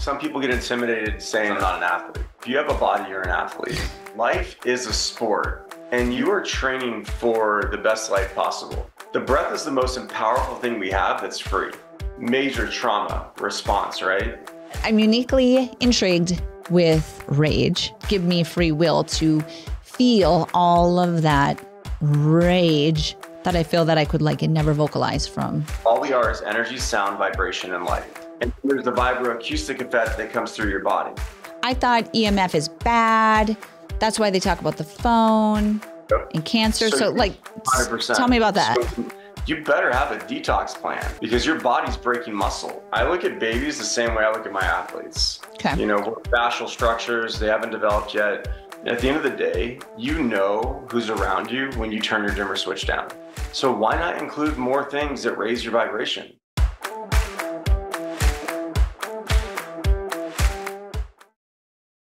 Some people get intimidated saying I'm not an athlete. If you have a body, you're an athlete. Life is a sport, and you are training for the best life possible. The breath is the most powerful thing we have that's free. Major trauma response, right? I'm uniquely intrigued with rage. Give me free will to feel all of that rage that I feel that I could like and never vocalize from. All we are is energy, sound, vibration, and light. And there's the vibroacoustic effect that comes through your body. I thought EMF is bad. That's why they talk about the phone Yep. and cancer. So, So like, 100%. tell me about that. So you better have a detox plan because your body's breaking muscle. I look at babies the same way I look at my athletes. Okay. You know, fascial structures, they haven't developed yet. At the end of the day, you know who's around you when you turn your dimmer switch down. So why not include more things that raise your vibration?